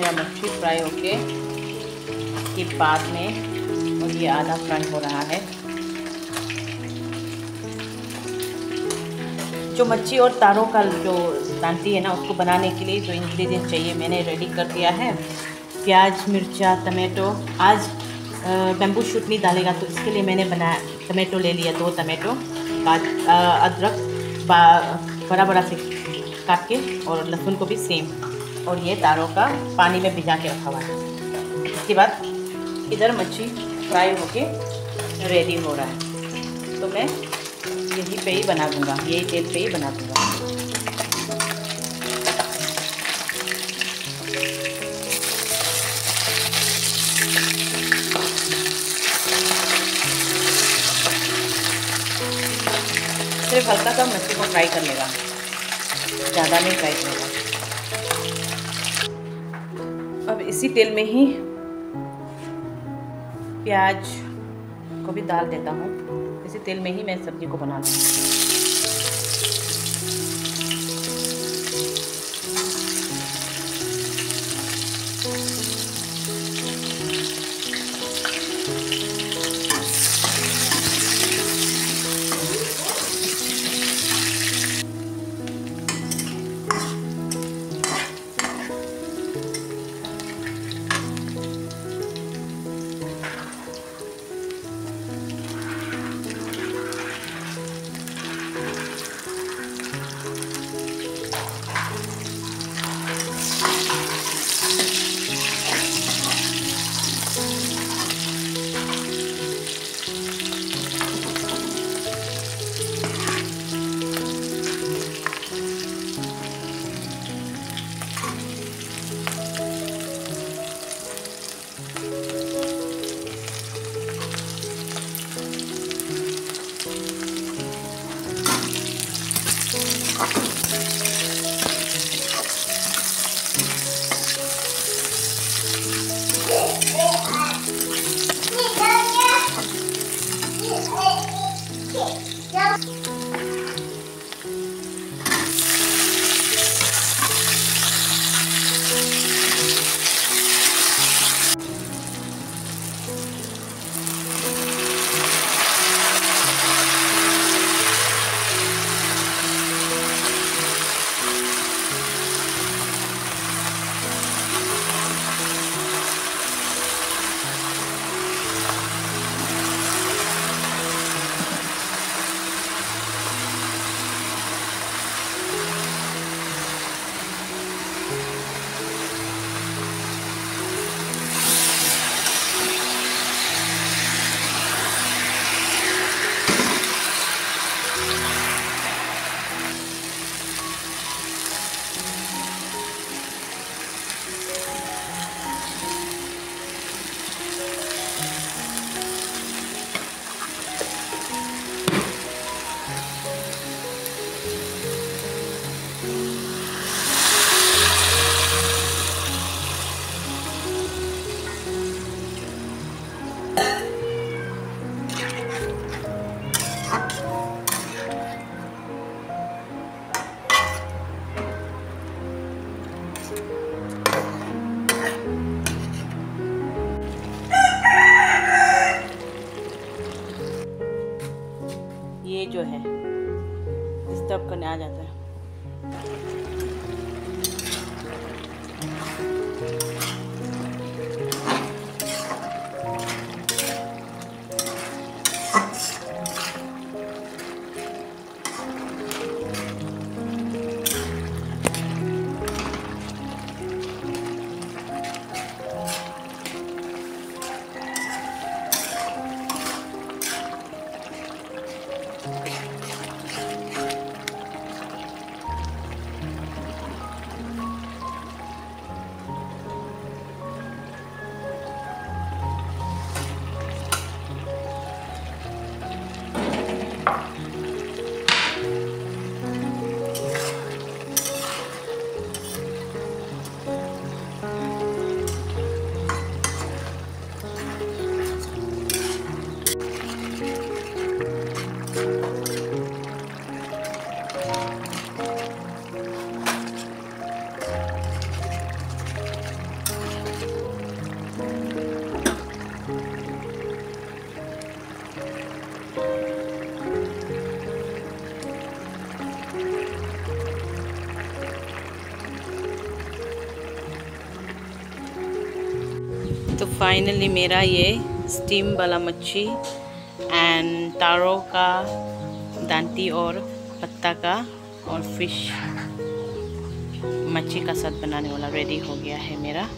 मेरा मच्छी फ्राई होके के बाद में और ये आधा फ्राई हो रहा है। जो मच्छी और तारों का जो दांती है ना, उसको बनाने के लिए जो इंग्रेडिएंट चाहिए, मैंने रेडी कर दिया है। प्याज, मिर्चा, टमेटो, आज बेम्बू शूट नहीं डालेगा तो इसके लिए मैंने बनाया टमेटो ले लिया, दो टमाटो अदरक बड़ा बड़ा से काट के और लहसुन को भी सेम और ये तारों का पानी में भिजा के रखा हुआ है। इसके बाद इधर मच्छी फ्राई होके रेडी हो रहा है। तो मैं यहीं पे ही बना दूँगा, यही तेल पे ही बना दूँगा। सिर्फ़ हल्का सा मच्छी को फ्राई कर लेगा। ज़्यादा नहीं फ्राई करेगा। अब इसी तेल में ही प्याज को भी डाल देता हूँ। इसी तेल में ही मैं सब्ज़ी को बना लूँगी। あっ。ये जो है डिस्टर्ब करने आ जाता है। तो फाइनली मेरा ये स्टीम वाला मच्छी एंड तारों का दांती और पत्ता का और फ़िश मच्छी का साथ बनाने वाला रेडी हो गया है मेरा।